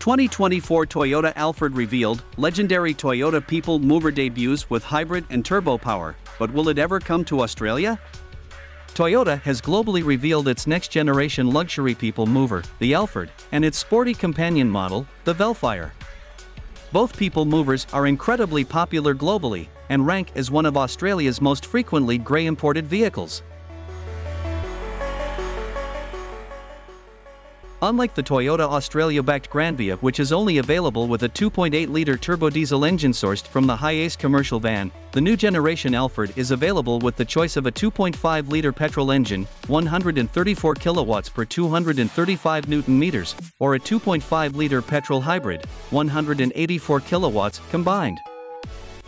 2024 Toyota Alphard revealed, legendary Toyota People Mover debuts with hybrid and turbo power, but will it ever come to Australia? Toyota has globally revealed its next generation luxury people mover, the Alphard, and its sporty companion model, the Vellfire. Both people movers are incredibly popular globally and rank as one of Australia's most frequently grey imported vehicles. Unlike the Toyota Australia-backed Granvia which is only available with a 2.8-litre turbo diesel engine sourced from the Hiace commercial van, the new generation Alphard is available with the choice of a 2.5-litre petrol engine, 134 kilowatts per 235 newton meters, or a 2.5-litre petrol hybrid, 184 kilowatts combined.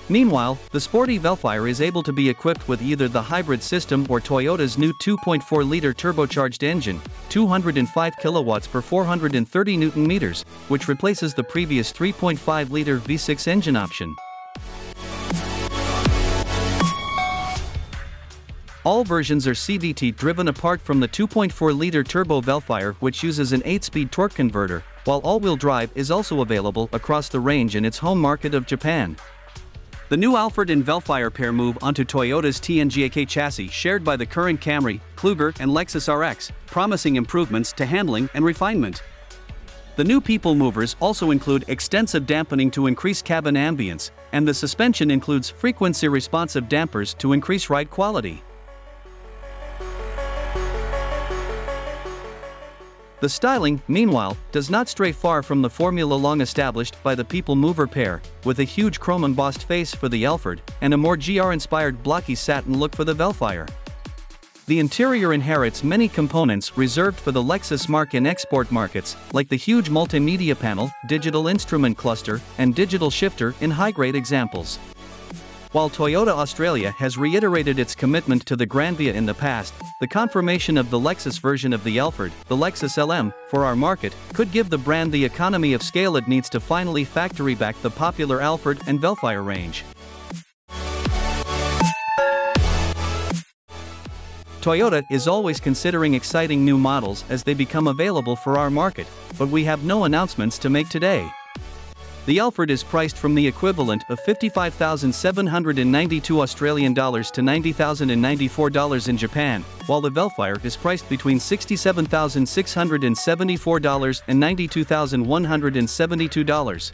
Meanwhile, the sporty Vellfire is able to be equipped with either the hybrid system or Toyota's new 2.4-liter turbocharged engine, 205 kilowatts per 430 newton meters, which replaces the previous 3.5-liter V6 engine option. All versions are CVT driven apart from the 2.4-liter turbo Vellfire which uses an 8-speed torque converter, while all-wheel drive is also available across the range in its home market of Japan. The new Alphard and Vellfire pair move onto Toyota's TNGA-K chassis shared by the current Camry, Kluger and Lexus RX, promising improvements to handling and refinement. The new people movers also include extensive dampening to increase cabin ambience, and the suspension includes frequency responsive dampers to increase ride quality. The styling, meanwhile, does not stray far from the formula long established by the People Mover pair, with a huge chrome embossed face for the Alphard and a more GR-inspired blocky satin look for the Vellfire. The interior inherits many components reserved for the Lexus mark in export markets, like the huge multimedia panel, digital instrument cluster, and digital shifter in high-grade examples. While Toyota Australia has reiterated its commitment to the Granvia in the past, the confirmation of the Lexus version of the Alphard, the Lexus LM, for our market, could give the brand the economy of scale it needs to finally factory back the popular Alphard and Vellfire range. Toyota is always considering exciting new models as they become available for our market, but we have no announcements to make today. The Alphard is priced from the equivalent of 55,792 Australian dollars to $90,094 in Japan, while the Vellfire is priced between $67,674 and $92,172.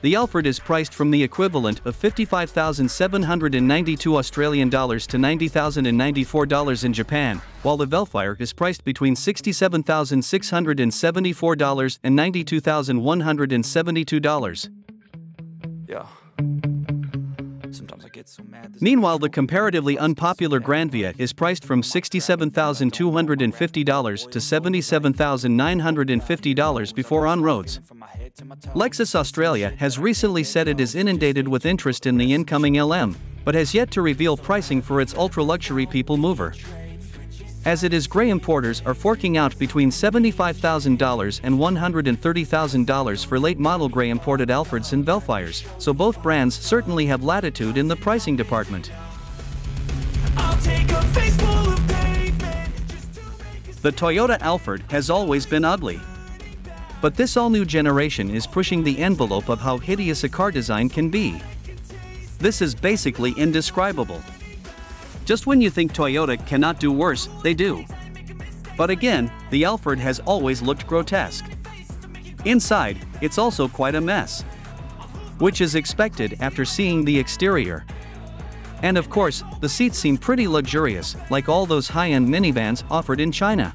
The Alphard is priced from the equivalent of 55,792 Australian dollars to $90,094 in Japan, while the Vellfire is priced between $67,674 and $92,172. Yeah. So Meanwhile, the comparatively unpopular Granvia is priced from $67,250 to $77,950 before on roads. Lexus Australia has recently said it is inundated with interest in the incoming LM, but has yet to reveal pricing for its ultra-luxury people mover. As it is grey importers are forking out between $75,000 and $130,000 for late model grey imported Alphards and Vellfires, so both brands certainly have latitude in the pricing department. The Toyota Alphard has always been ugly. But this all-new generation is pushing the envelope of how hideous a car design can be. This is basically indescribable. Just when you think Toyota cannot do worse, they do. But again, the Alphard has always looked grotesque. Inside, it's also quite a mess. Which is expected after seeing the exterior. And of course, the seats seem pretty luxurious, like all those high-end minivans offered in China.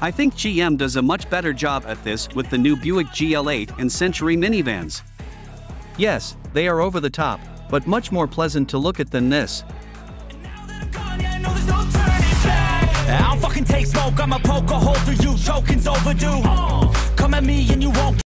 I think GM does a much better job at this with the new Buick GL8 and Century minivans. Yes, they are over the top, but much more pleasant to look at than this. Fucking take smoke, poke a hole through you, choking's overdue. Come at me and you won't